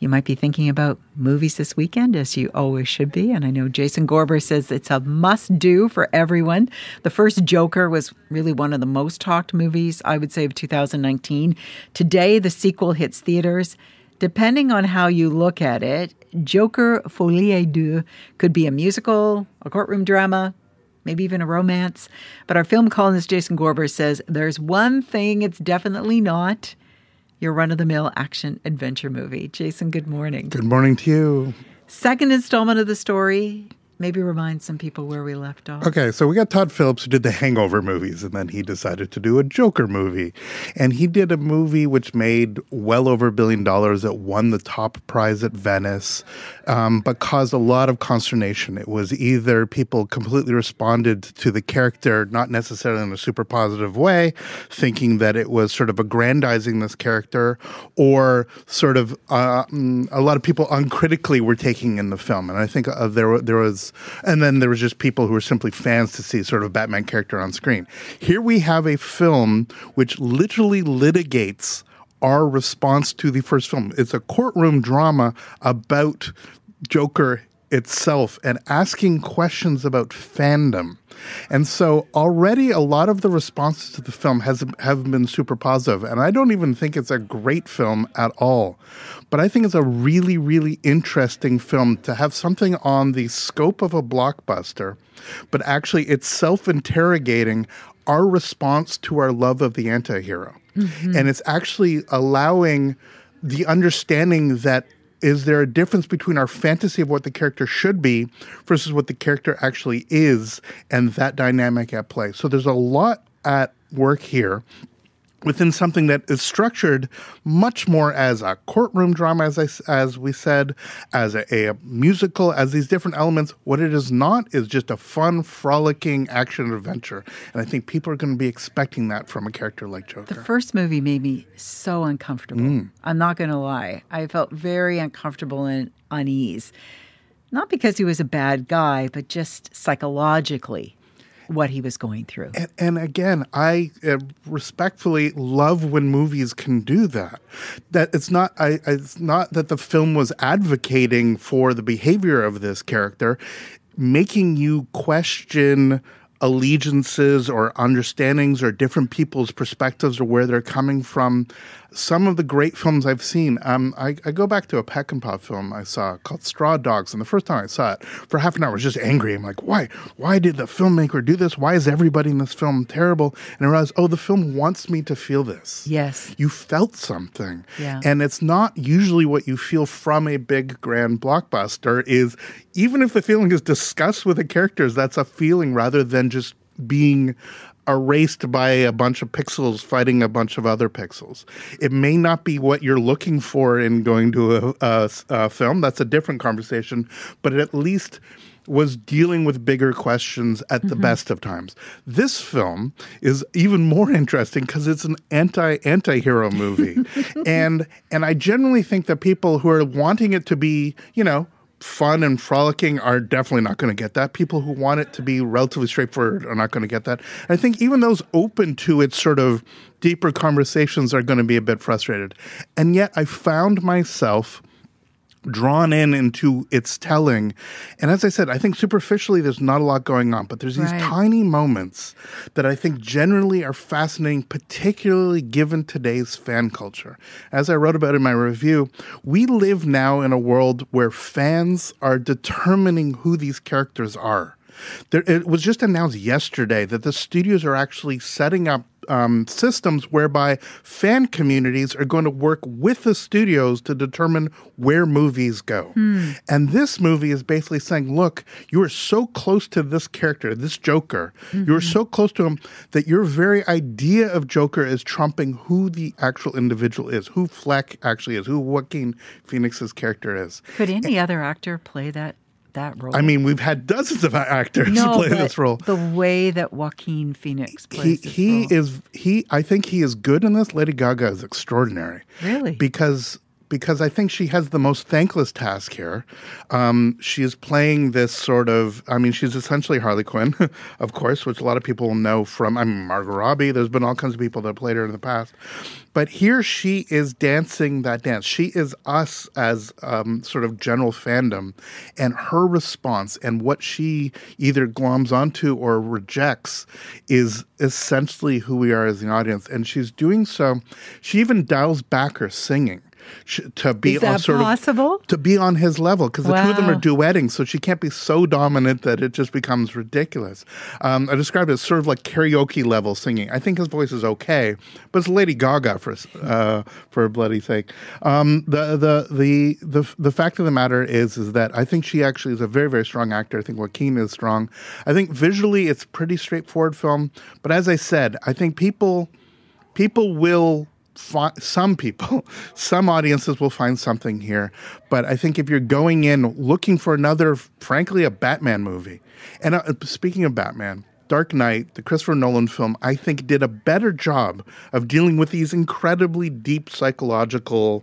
You might be thinking about movies this weekend, as you always should be. And I know Jason Gorber says it's a must do for everyone. The first Joker was really one of the most talked movies, I would say, of 2019. Today, the sequel hits theaters. Depending on how you look at it, Joker Folie Deux could be a musical, a courtroom drama, maybe even a romance. But our film columnist Jason Gorber says there's one thing it's definitely not your run of the mill action adventure movie. Jason, good morning. Good morning to you. Second installment of the story maybe remind some people where we left off. Okay, so we got Todd Phillips who did the Hangover movies, and then he decided to do a Joker movie. And he did a movie which made well over a billion dollars. It won the top prize at Venice, um, but caused a lot of consternation. It was either people completely responded to the character, not necessarily in a super positive way, thinking that it was sort of aggrandizing this character, or sort of uh, mm, a lot of people uncritically were taking in the film. And I think uh, there, there was and then there was just people who were simply fans to see sort of Batman character on screen. Here we have a film which literally litigates our response to the first film. It's a courtroom drama about Joker itself and asking questions about fandom. And so already a lot of the responses to the film has have been super positive. and I don't even think it's a great film at all. But I think it's a really really interesting film to have something on the scope of a blockbuster but actually it's self-interrogating our response to our love of the anti-hero. Mm-hmm. And it's actually allowing the understanding that is there a difference between our fantasy of what the character should be versus what the character actually is and that dynamic at play? So there's a lot at work here within something that is structured much more as a courtroom drama, as I, as we said, as a, a, musical, as these different elements. What it is not is just a fun, frolicking action adventure, and I think people are going to be expecting that from a character like Joker. The first movie made me so uncomfortable. Mm. I'm not going to lie; I felt very uncomfortable and unease. Not because he was a bad guy, but just psychologically what he was going through. And, and again, I uh, respectfully love when movies can do that. That it's not I, it's not that the film was advocating for the behavior of this character, making you question allegiances or understandings or different people's perspectives or where they're coming from some of the great films I've seen. Um, I, I, go back to a Peckinpah film I saw called Straw Dogs, and the first time I saw it, for half an hour, I was just angry. I'm like, why? Why did the filmmaker do this? Why is everybody in this film terrible? And I realized, oh, the film wants me to feel this. Yes, you felt something, yeah. and it's not usually what you feel from a big grand blockbuster. Is even if the feeling is discussed with the characters, that's a feeling rather than just being erased by a bunch of pixels fighting a bunch of other pixels. It may not be what you're looking for in going to a, a, a film. That's a different conversation, but it at least was dealing with bigger questions at the mm-hmm. best of times. This film is even more interesting because it's an anti anti hero movie, and and I generally think that people who are wanting it to be, you know, fun and frolicking are definitely not going to get that. People who want it to be relatively straightforward are not going to get that. I think even those open to its sort of deeper conversations are going to be a bit frustrated. And yet I found myself drawn in into its telling. And as I said, I think superficially there's not a lot going on, but there's these right. tiny moments that I think generally are fascinating, particularly given today's fan culture. As I wrote about in my review, we live now in a world where fans are determining who these characters are. There, it was just announced yesterday that the studios are actually setting up um, systems whereby fan communities are going to work with the studios to determine where movies go. Hmm. And this movie is basically saying, look, you are so close to this character, this Joker. Mm-hmm. You're so close to him that your very idea of Joker is trumping who the actual individual is, who Fleck actually is, who Joaquin Phoenix's character is. Could any and, other actor play that that role. I mean, we've had dozens of actors no, play this role. The way that Joaquin Phoenix plays he, he is he. I think he is good in this. Lady Gaga is extraordinary. Really, because because I think she has the most thankless task here. Um, she is playing this sort of, I mean, she's essentially Harley Quinn, of course, which a lot of people know from, I mean, Margot Robbie. There's been all kinds of people that played her in the past. But here she is dancing that dance. She is us as um, sort of general fandom, and her response and what she either gloms onto or rejects is essentially who we are as an audience. And she's doing so. She even dials back her singing to be Is that on sort possible? of to be on his level because the two of them are duetting, so she can't be so dominant that it just becomes ridiculous. Um, I describe it as sort of like karaoke level singing. I think his voice is okay, but it's Lady Gaga for uh, for bloody sake. Um, the, the the the the fact of the matter is is that I think she actually is a very very strong actor. I think Joaquin is strong. I think visually it's pretty straightforward film, but as I said, I think people people will fi- some people some audiences will find something here. But i think if you're going in looking for another frankly a batman movie and uh, speaking of batman Dark Knight, the Christopher Nolan film, I think did a better job of dealing with these incredibly deep psychological,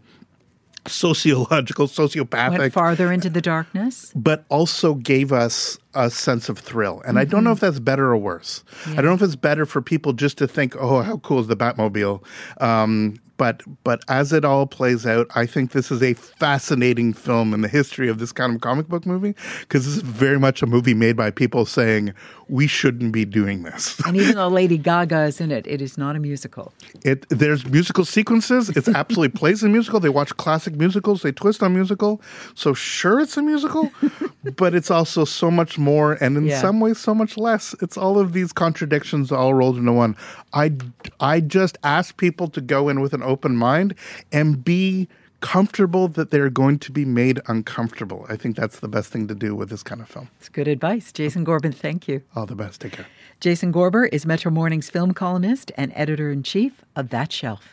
sociological, sociopathic Went farther into the darkness. but also gave us a sense of thrill. And I don't Mm-hmm. know if that's better or worse. I don't know if it's better for people just to think, "Oh, how cool is the Batmobile?" Um, but but as it all plays out, I think this is a fascinating film in the history of this kind of comic book movie because this is very much a movie made by people saying we shouldn't be doing this. And even though Lady Gaga is in it, it is not a musical. It there's musical sequences. It's absolutely plays a musical. They watch classic musicals. They twist on musical. So sure, it's a musical, but it's also so much more, and in Yeah. some ways, so much less. It's all of these contradictions all rolled into one. I I just ask people to go in with an open mind and be comfortable that they're going to be made uncomfortable. I think that's the best thing to do with this kind of film. It's good advice. Jason Gorber, thank you. All the best. Take care. Jason Gorber is Metro Morning's film columnist and editor in chief of That Shelf.